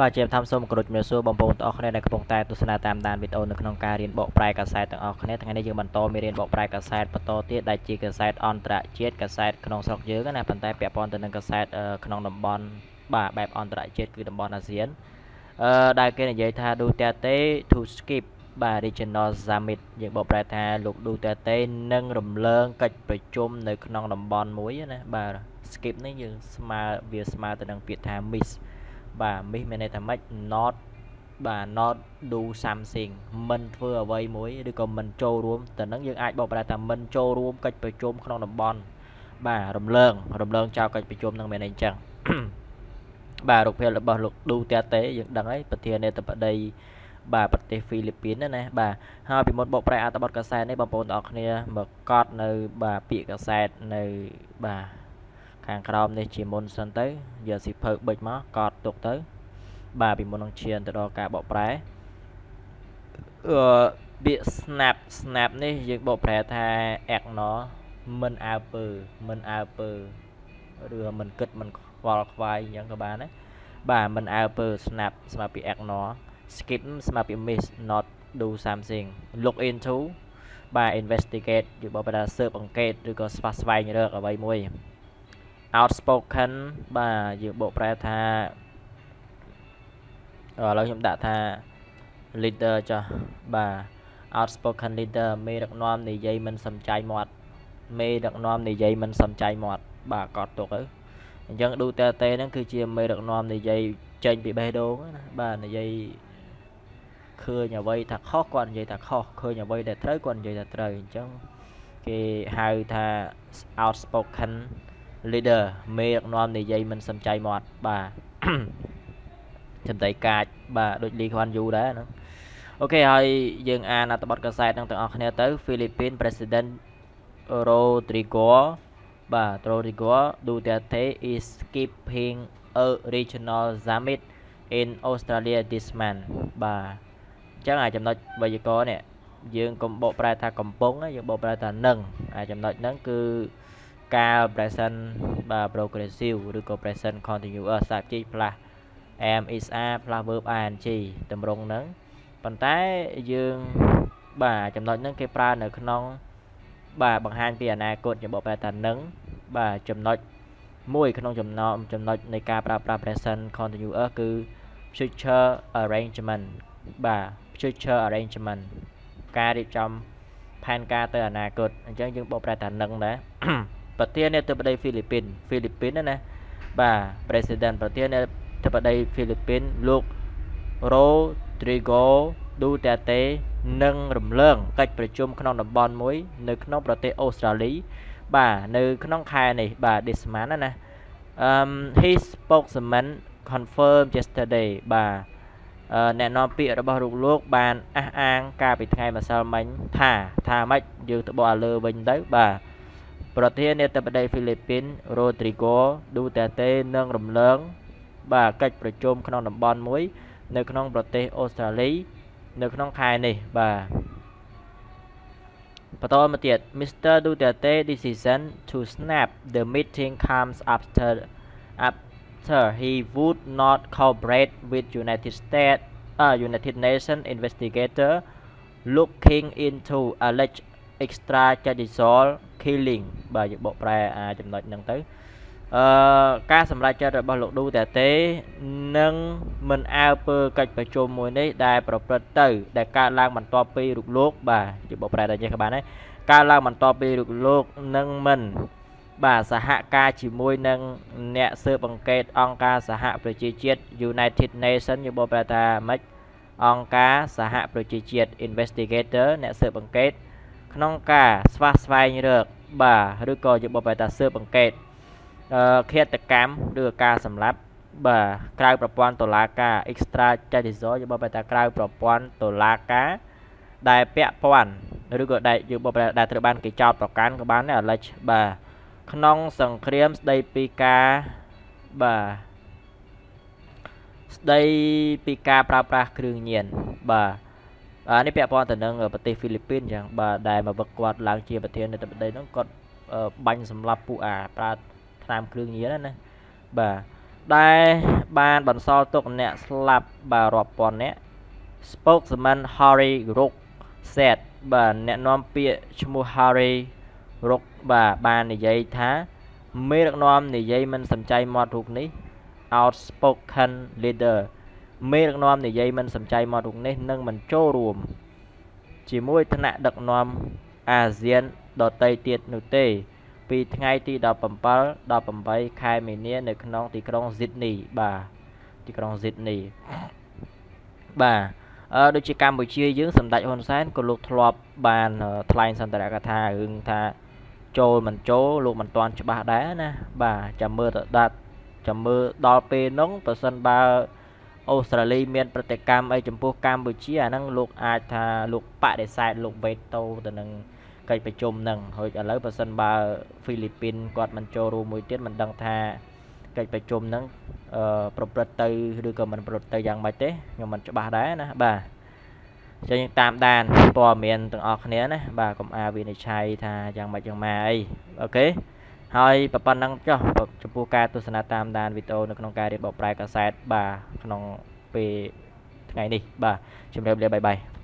បាទជាតាមសូមគោរពជំរាបសួរបងប្អូនទាំងអស់គ្នាដែលកំពុងតែទស្សនាតាមដានវីដេអូនៅក្នុងការរៀនបកប្រែកាសែតទាំងអស់គ្នាថ្ងៃនេះយើងបន្តមេរៀនបកប្រែកាសែតបន្តទៀតដែលជាកាសែតអន្តរជាតិកាសែតក្នុងស្រុកយើងណាប៉ុន្តែពាក់ព័ន្ធទៅនឹងកាសែតក្នុងតំបន់បាទបែបអន្តរជាតិគឺតំបន់អាស៊ានអឺដែលគេនិយាយថា Duterte to skip បាទ regional summit យើងបកប្រែថាលោក Duterte នឹងរំលើងកិច្ចប្រជុំនៅក្នុងតំបន់មួយណាបាទ skip នេះយើងស្មើវាស្មើទៅនឹងពាក្យថា miss បាទ miss មានន័យថាម៉េច not បាទ not do something មិនធ្វើអ្វីមួយឬក៏មិនចូលរួមទៅនឹងយើងអាចបកប្រែថាមិនចូលរួមកិច្ចប្រជុំក្នុងតំបន់បាទរំលើងរំលើងចោលកិច្ចប្រជុំនឹងមានអីចឹងបាទរូបភាពរបស់លោកឌូតាតេយើងដឹងហើយប្រធានាធិបតីបាទប្រទេសហ្វីលីពីនណាណាបាទហើយពីមុនបកប្រែអត្ថបទកាសែតនេះបងប្អូនទាំងអស់គ្នាមកកត់នៅបាទពាក្យកាសែតនៅបាទ ខាងក្រោមនេះជាមុនសិនទៅយកស៊ីភៅបិចមកកត់ទុកទៅ បាទពីមុននឹងឈានទៅដល់ការបកប្រែអឺពាក្យ snap snap នេះយើងបកប្រែថា ignore មិនអើពើមិនអើពើឬមិនគិតមិនខ្វល់ខ្វាយអញ្ចឹងក៏បានដែរបាទមិនអើពើ snap ស្មើពី ignore skip ស្មើពី miss not do something look into បាទ investigate យើងបកប្រែថាស៊ើបអង្កេតឬក៏ស្វះស្វែងរកអ្វីមួយ outspoken បាទយើងបកប្រែថាឥឡូវខ្ញុំដាក់ថា leader ចុះបាទ outspoken leader មេដឹកនាំនិយាយមិនសំចៃមាត់មេដឹកនាំនិយាយមិនសំចៃមាត់បាទកត់ទុកទៅអញ្ចឹងឌូតេតេហ្នឹងគឺជាមេដឹកនាំនិយាយចេញពីបេះដូងណាបាទនិយាយឃើញអ្វីថាខុសគាត់និយាយថាខុសឃើញអ្វីដែលត្រូវគាត់និយាយថាត្រូវអញ្ចឹងគេហៅថា outspoken leader មេដឹកនាំនិយាយមិនសំចៃមាត់បាទចំដីកាចបាទដូចលីខ្វាន់យូដែរហ្នឹងអូខេហើយយើងអានអត្ថបទកាសែតទាំងអស់គ្នាទៅ Philippine President Rodrigo បាទ Rodrigo Duterte is skipping a regional summit in Australia this month បាទអញ្ចឹងអាចំណុចវេយ្យាករណ៍នេះយើងកុំបកប្រែថាកំពុងយើងបកប្រែថានឹងអាចំណុចហ្នឹងគឺ ការ present បាទ progressive ឬក៏ present continuous subject plus am is are plus verb ing តម្រងហ្នឹងប៉ុន្តែយើងបាទចំណុចហ្នឹងគេប្រើនៅក្នុងបាទបង្ហាញពីអនាគតយើងបកប្រែថានឹងបាទចំណុចមួយក្នុងចំណោមចំណុចនៃការប្រើប្រាស់ present continuous គឺ future arrangement បាទ future arrangement ការរៀបចំផែនការទៅអនាគតអញ្ចឹងយើងបកប្រែថានឹងដែរ ប្រធានាធិបតីហ្វីលីពីនហ្វីលីពីនណាបាទ president ប្រធានាធិបតីហ្វីលីពីនលោក Rodrigo Duterte នឹងរំលើងកិច្ចប្រជុំក្នុងតំបន់មួយ នៅក្នុងប្រទេសអូស្ត្រាលី បាទនៅក្នុងខែនេះបាទ this month ណា um his spokesman confirmed yesterday បាទអ្នកនាំពាក្យរបស់លោកលោក បានអះអាង កាលពីថ្ងៃម្សិលមិញថាថាម៉េចយើងទៅបកឲ្យលើវិញទៅបាទ ប្រធានាធិបតីហ្វីលីពីន Rodrigo Duterte នឹងរំលើងបាទកិច្ចប្រជុំក្នុងតំបន់មួយ នៅក្នុងប្រទេសអូស្ត្រាលី នៅក្នុងខែនេះបាទបន្តមកទៀត Mr. Duterte decision to snap the meeting comes after after he would not cooperate with United States uh, United Nations investigator looking into alleged extrajudicial killing បាទយើងបកប្រែអាចំណុចហ្នឹងទៅអឺការសម្រេចចិត្តរបស់លោកឌូតាតេនឹងមិនអើពើកិច្ចប្រជុំមួយនេះដែលប្រព្រឹត្តទៅ ដែលកើតឡើងបន្ទាប់ពីរូបលោក បាទជាបកប្រែតែនេះក៏បានដែរកើតឡើងបន្ទាប់ពីរូបលោកនឹងមិនបាទសហការជាមួយនឹងអ្នកស៊ើបអង្កេតអង្គការសហប្រជាជាតិ United Nations យកបកប្រែថាម៉េចអង្គការសហប្រជាជាតិ Investigator អ្នកស៊ើបអង្កេត ក្នុងការស្វះស្វែងរកបាទឬក៏យកបបតាស៊ើបអង្កេតអឺឃាតកម្មឬការសម្លាប់បាទក្រៅប្រព័ន្ធតុលាការ extra judicial យកបបតាក្រៅប្រព័ន្ធតុលាការដែលពាក់ព័ន្ធឬក៏ដែលយកបបដែលត្រូវបានគេចោទប្រកាន់ក៏បានដែរ allege បាទក្នុងសង្គ្រាមស្ដីពីការបាទស្ដីពីការប្រើប្រាស់គ្រឿងញៀនបាទ អានេះពាក់ព័ន្ធទៅនឹងប្រទេសហ្វីលីពីនអញ្ចឹងបាទដែលមកវឹកគាត់ឡើងជាប្រធានាធិបតីហ្នឹងគាត់បាញ់សម្លាប់ពួកអាប្រើតាមគ្រឿងញៀនណាបាទបដែលបានបន្សល់ទុកអ្នកស្លាប់បាទរាប់ពាន់អ្នក spokesman Harry Rook said បាទអ្នកនាំពាក្យឈ្មោះ Harry Rook បាទបាននិយាយថាមេដឹកនាំនិយាយមិនសំចៃមាត់រូបនេះ outspoken leader មេដឹកនាំនិយាយមិនសំចៃមាត់រូបនេះនឹងមិនចូលរួម ជាមួយថ្នាក់ដឹកនាំអាស៊ានដទៃទៀតនោះទេ ពីថ្ងៃទី17 18ខែមីនានៅក្នុងទីក្រុង Sydney បាទទីក្រុង Sydney បាទអឺដូចជាកម្ពុជាយើងសម្ដេចហ៊ុនសែនក៏លោកធ្លាប់បានថ្លែងសន្ទរកថារឿងថាចូលមិនចូលលោកមិនទាន់ច្បាស់ដែរណាបាទចាំមើលទៅដាត់ចាំមើលដល់ពេលនោះប្រសិនបើ អូស្ត្រាលីមានប្រតិកម្មអីចំពោះកម្ពុជាអាហ្នឹងលោកអាចថាលោកបដិសេធលោកវេតូទៅនឹងកិច្ចប្រជុំហ្នឹងហើយឥឡូវប្រសិនបើហ្វីលីពីនគាត់មិនចូលរួមមួយទៀតមិនដឹងថាកិច្ចប្រជុំហ្នឹងអឺប្រព្រឹត្តទៅឬក៏មិនប្រព្រឹត្តទៅយ៉ាងម៉េចទេខ្ញុំមិនច្បាស់ដែរណាបាទចឹងតាមដានព័ត៌មានទាំងអស់គ្នាណាបាទកុំអាលវិនិច្ឆ័យថាយ៉ាងម៉េចយ៉ាងម៉ាអី OK ហើយប៉ុណ្ណឹងចុះចំពោះការទស្សនាតាមដានវីដេអូនៅក្នុងការរៀបបកប្រែកាសែតបាទក្នុងពេលថ្ងៃនេះបាទជម្រាបលា bye bye